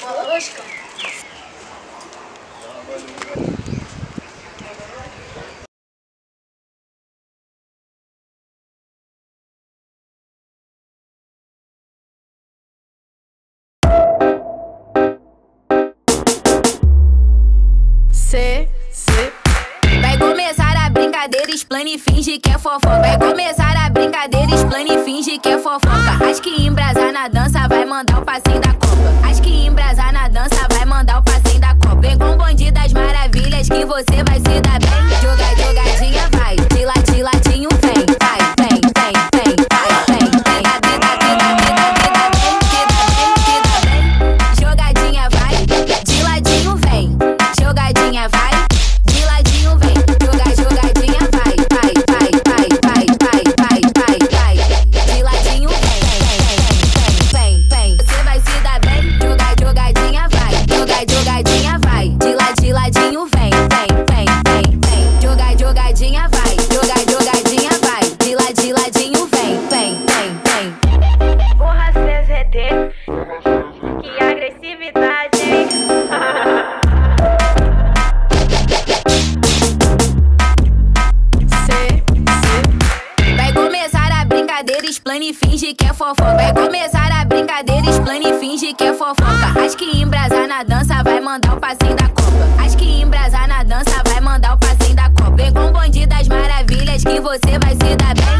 Бабушка. C, C. Vai começar a brincadeira, explane e finge que é fofoca. Vai começar a brincadeira, explane e finge que é fofoca. acho que embrasar na dança finge que é fofoca. Vai começar a brincadeira, explana e finge que é fofoca. As que embrasar na dança vai mandar o passinho da copa. As que embrasar na dança vai mandar o passinho da copa. Vem com o bandido das maravilhas que você vai se dar bem.